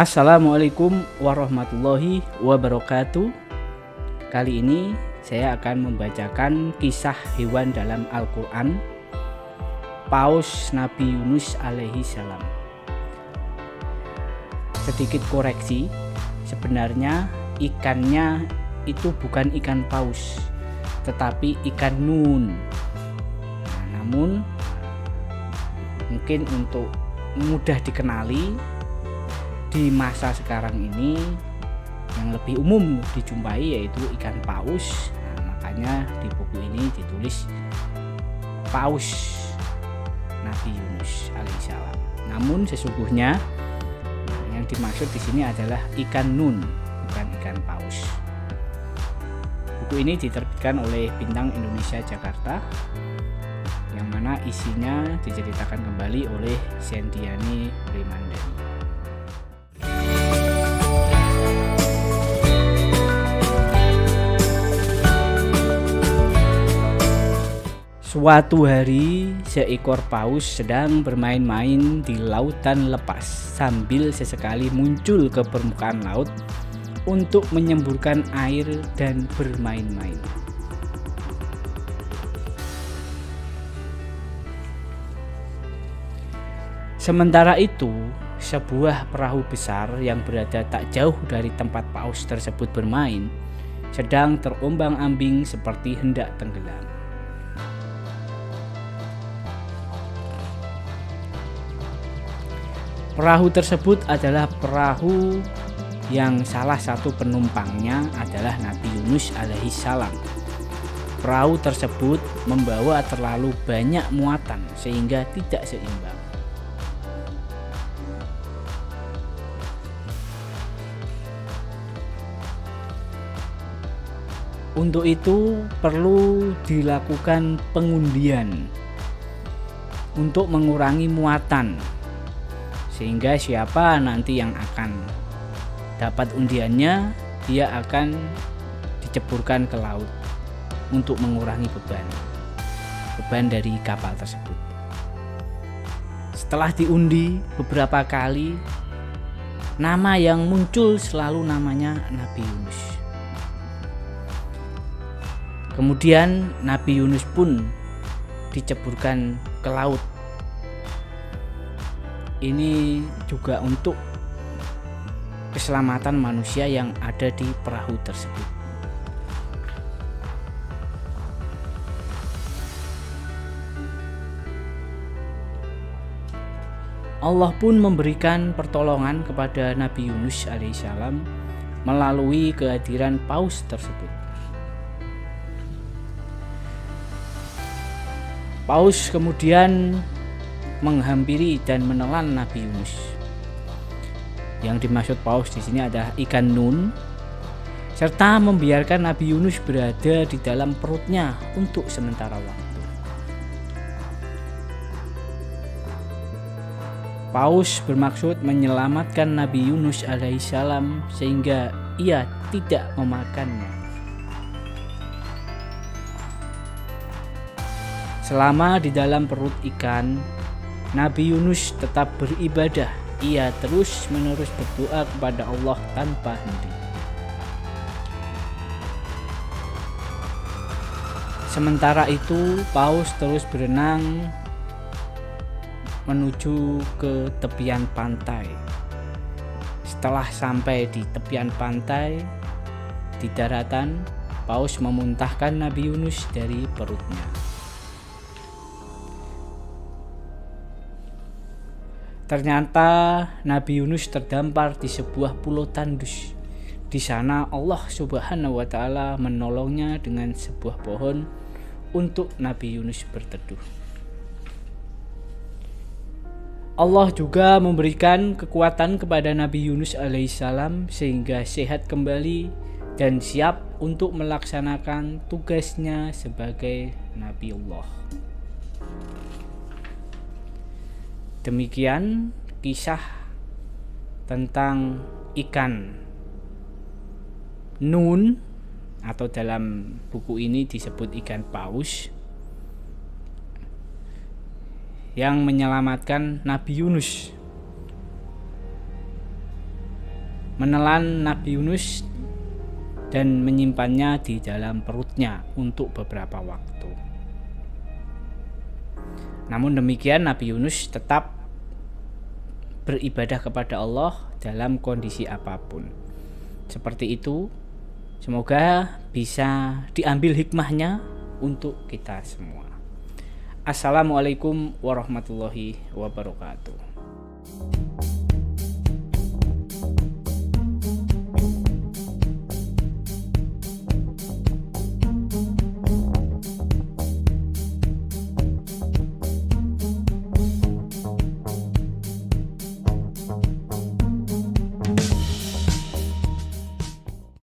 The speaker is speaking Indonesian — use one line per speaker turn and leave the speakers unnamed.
Assalamualaikum warahmatullahi wabarakatuh. Kali ini saya akan membacakan kisah hewan dalam Al-Qur'an Paus Nabi Yunus alaihi salam. Sedikit koreksi, sebenarnya ikannya itu bukan ikan paus, tetapi ikan nun. Nah, namun mungkin untuk mudah dikenali di masa sekarang ini yang lebih umum dijumpai yaitu ikan paus. Nah, makanya di buku ini ditulis paus Nabi Yunus alaihissalam. Namun sesungguhnya yang dimaksud di sini adalah ikan nun bukan ikan paus. Buku ini diterbitkan oleh Bintang Indonesia Jakarta yang mana isinya diceritakan kembali oleh Sentiani Rimandani Suatu hari, seekor paus sedang bermain-main di lautan lepas sambil sesekali muncul ke permukaan laut untuk menyemburkan air dan bermain-main. Sementara itu, sebuah perahu besar yang berada tak jauh dari tempat paus tersebut bermain sedang terombang-ambing seperti hendak tenggelam. Perahu tersebut adalah perahu yang salah satu penumpangnya adalah Nabi Yunus alaihi salam. Perahu tersebut membawa terlalu banyak muatan sehingga tidak seimbang. Untuk itu perlu dilakukan pengundian untuk mengurangi muatan sehingga siapa nanti yang akan dapat undiannya dia akan diceburkan ke laut untuk mengurangi beban beban dari kapal tersebut. Setelah diundi beberapa kali nama yang muncul selalu namanya Nabi Yunus. Kemudian Nabi Yunus pun diceburkan ke laut ini juga untuk keselamatan manusia yang ada di perahu tersebut. Allah pun memberikan pertolongan kepada Nabi Yunus alaihissalam melalui kehadiran paus tersebut. Paus kemudian menghampiri dan menelan Nabi Yunus. Yang dimaksud paus di sini adalah ikan nun serta membiarkan Nabi Yunus berada di dalam perutnya untuk sementara waktu. Paus bermaksud menyelamatkan Nabi Yunus alaihissalam sehingga ia tidak memakannya. Selama di dalam perut ikan, Nabi Yunus tetap beribadah. Ia terus-menerus berdoa kepada Allah tanpa henti. Sementara itu, Paus terus berenang menuju ke tepian pantai. Setelah sampai di tepian pantai, di daratan, Paus memuntahkan Nabi Yunus dari perutnya. Ternyata Nabi Yunus terdampar di sebuah pulau tandus. Di sana Allah Subhanahu wa taala menolongnya dengan sebuah pohon untuk Nabi Yunus berteduh. Allah juga memberikan kekuatan kepada Nabi Yunus alaihissalam sehingga sehat kembali dan siap untuk melaksanakan tugasnya sebagai Nabi Allah. Demikian kisah tentang ikan nun atau dalam buku ini disebut ikan paus yang menyelamatkan Nabi Yunus menelan Nabi Yunus dan menyimpannya di dalam perutnya untuk beberapa waktu. Namun demikian Nabi Yunus tetap beribadah kepada Allah dalam kondisi apa pun. Seperti itu, semoga bisa diambil hikmahnya untuk kita semua. Assalamualaikum warahmatullahi wabarakatuh.